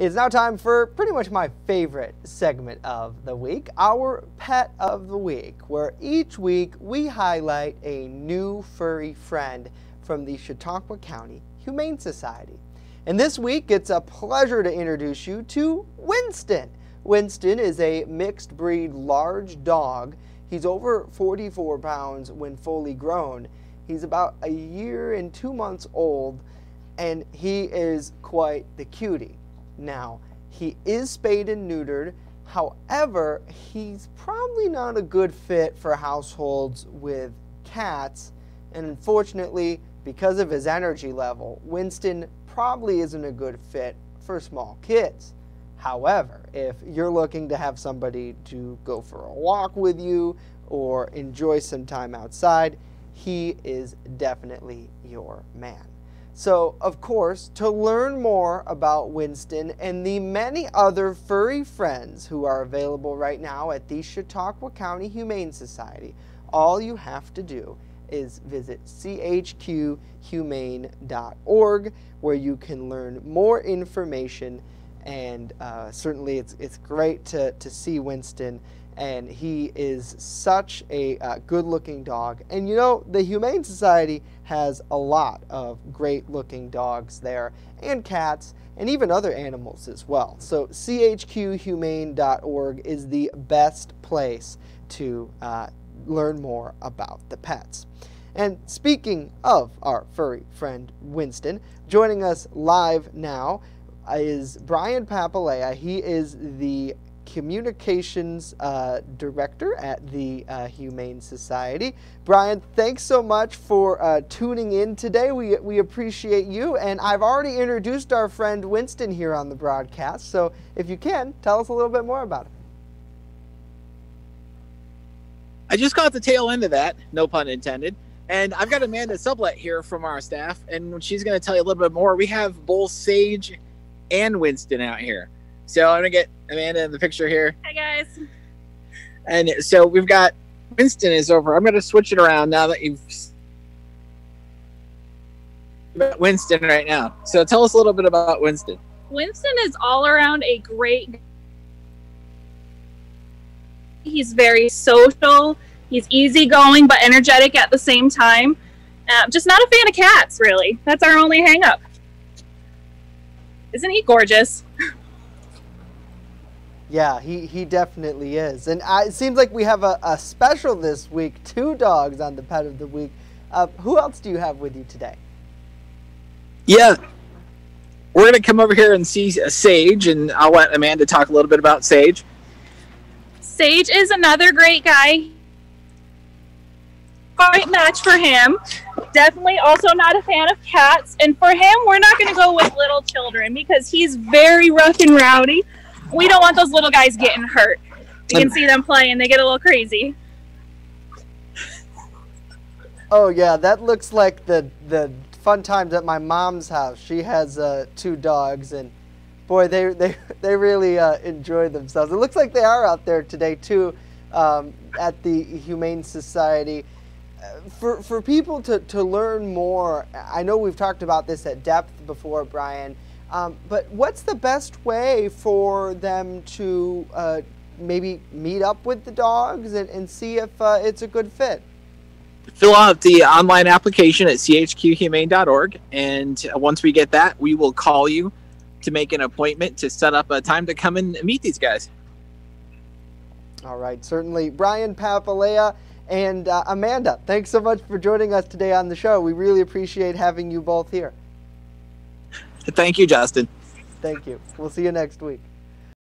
It's now time for pretty much my favorite segment of the week, our Pet of the Week, where each week we highlight a new furry friend from the Chautauqua County Humane Society. And this week it's a pleasure to introduce you to Winston. Winston is a mixed breed large dog. He's over 44 pounds when fully grown. He's about a year and two months old, and he is quite the cutie. Now, he is spayed and neutered. However, he's probably not a good fit for households with cats. And unfortunately, because of his energy level, Winston probably isn't a good fit for small kids. However, if you're looking to have somebody to go for a walk with you or enjoy some time outside, he is definitely your man. So, of course, to learn more about Winston and the many other furry friends who are available right now at the Chautauqua County Humane Society, all you have to do is visit chqhumane.org where you can learn more information. And uh, certainly it's, it's great to, to see Winston and he is such a uh, good looking dog. And you know, the Humane Society has a lot of great looking dogs there, and cats, and even other animals as well. So, chqhumane.org is the best place to uh, learn more about the pets. And speaking of our furry friend Winston, joining us live now is Brian Papalia. He is the communications uh, director at the uh, Humane Society. Brian, thanks so much for uh, tuning in today. We, we appreciate you. And I've already introduced our friend Winston here on the broadcast. So if you can, tell us a little bit more about him. I just caught the tail end of that, no pun intended. And I've got Amanda Sublet here from our staff, and she's going to tell you a little bit more. We have both Sage and Winston out here. So I'm gonna get Amanda in the picture here. Hi guys. And so we've got Winston is over. I'm gonna switch it around now that you've Winston right now. So tell us a little bit about Winston. Winston is all around a great. He's very social. He's easygoing but energetic at the same time. Uh, just not a fan of cats, really. That's our only hangup. Isn't he gorgeous? Yeah, he, he definitely is. And I, it seems like we have a, a, special this week two dogs on the Pet of the Week. Uh, who else do you have with you today? Yeah, we're going to come over here and see Sage, and I'll let Amanda talk a little bit about Sage. Sage is another great guy. Great match for him. Definitely also not a fan of cats. And for him, we're not going to go with little children because he's very rough and rowdy we don't want those little guys getting hurt. You can see them playing; they get a little crazy. Oh yeah, that looks like the the fun times at my mom's house. She has uh, two dogs, and boy, they they they really uh, enjoy themselves. It looks like they are out there today too, um, at the Humane Society. Uh, for for people to to learn more, I know we've talked about this at depth before, Brian. Um, but what's the best way for them to uh, maybe meet up with the dogs and, and see if uh, it's a good fit? Fill out the online application at chqhumane.org, and once we get that, we will call you to make an appointment to set up a time to come and meet these guys. All right, certainly. Brian Papalia and uh, Amanda, thanks so much for joining us today on the show. We really appreciate having you both here. Thank you, Justin. Thank you. We'll see you next week.